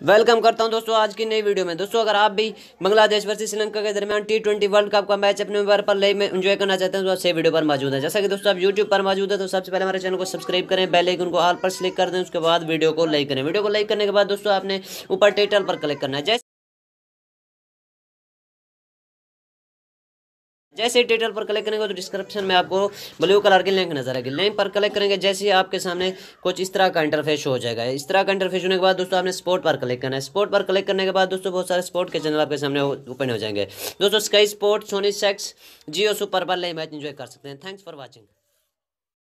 Welcome करता हूँ दोस्तों आज की नई वीडियो में। दोस्तों, अगर आप भी बांग्लादेश वर्सेस श्रीलंका के दरमियान टी ट्वेंटी वर्ल्ड कप का मैच अपने मोबाइल पर लाइव में एंजॉय करना चाहते हैं तो सही वीडियो पर मौजूद है। जैसा कि दोस्तों, आप यूट्यूब पर मौजूद है तो सबसे पहले हमारे चैनल को सब्सक्राइब करें बेल आइकन को ऑल पर क्लिक कर दें, उसके बाद वीडियो को लाइक करें। वीडियो को लाइक करने के बाद दोस्तों, आपने ऊपर टाइटल पर क्लिक करना है। जैसे टाइटल पर क्लिक करेंगे तो डिस्क्रिप्शन में आपको ब्लू कलर की लिंक नज़र आएगी। लिंक पर क्लिक करेंगे, जैसे ही आपके सामने कुछ इस तरह का इंटरफेस हो जाएगा। इस तरह का इंटरफेस होने के बाद दोस्तों आपने स्पोर्ट पर क्लिक करना है। स्पोर्ट पर क्लिक करने के बाद दोस्तों बहुत सारे स्पोर्ट के चैनल आपके सामने ओपन हो जाएँगे। दोस्तों sky sport Sony six Jio super पर लाइव मैच इंजॉय कर सकते हैं। Thanks for watching